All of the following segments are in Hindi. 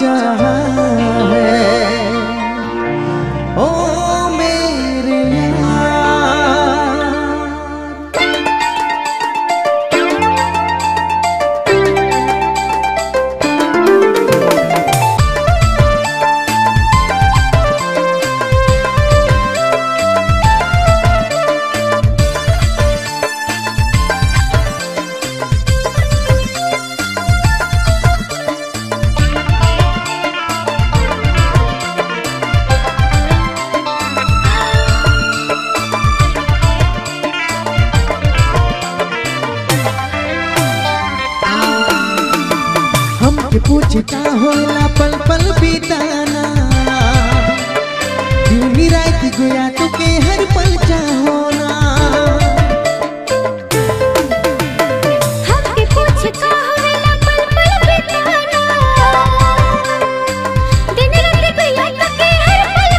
चाह पल बिताना। दिन रात गोया तो के हर पल चाहोना। हमके पूछ का पल पल बिताना। दिन रात हर पल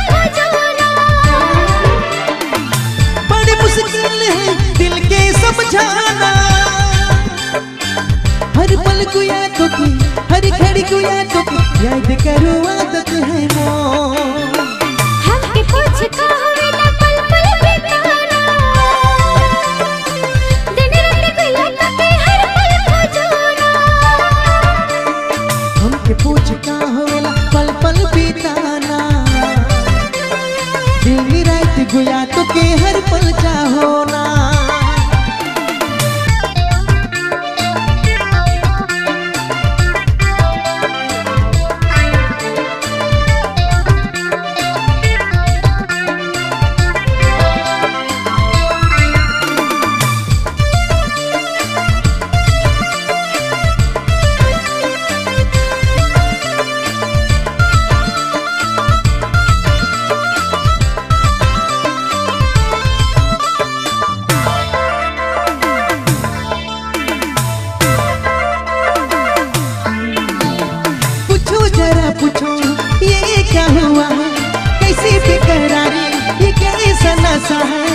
बड़ी मुश्किल है दिल के समझाना। हर पल की हर घड़ी को याद करो आदत है मोर हमके पूछ का होवेला पल पल बिताना। दिन रात कोई तके हर पल खो जाना हमके पूछ का होवेला पल पल बिताना दिन रात गुया तो के हर पल चाहोना कैसा है।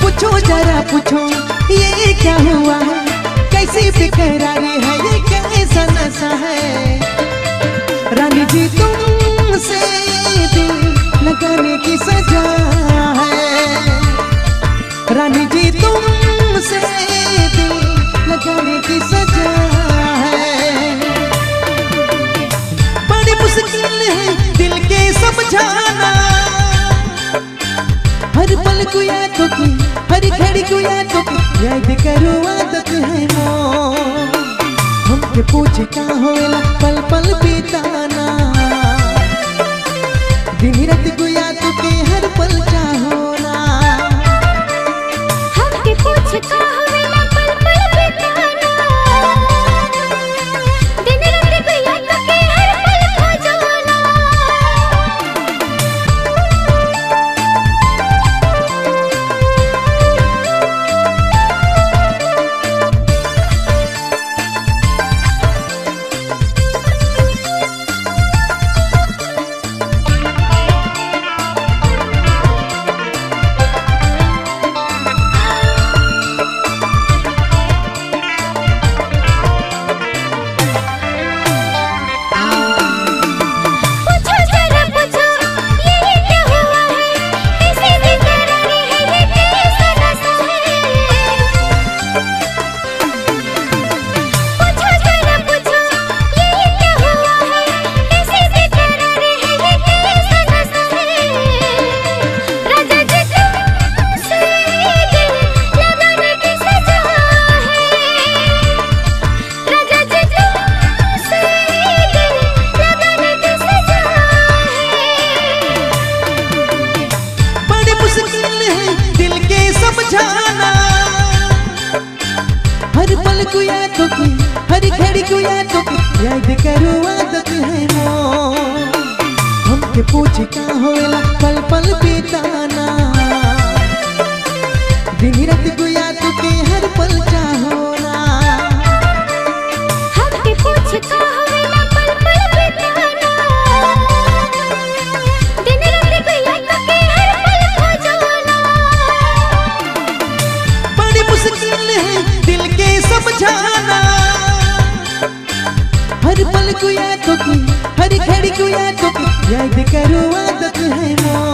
पूछो जरा पूछो, ये क्या हुआ है? कैसी बेकरारी है? ये कैसा नशा है? रानी जी, तुमसे दिल लगाने की हर पल को यादों की, हर घड़ी को यादों की याद करो आदत है मो हमके पूछ का होला पल पल बिताना को यादों है हमके पूछ का होला दिल के समझाना। हर पल को तो की, हर घड़ी को तो की, याद करो आदत है मोर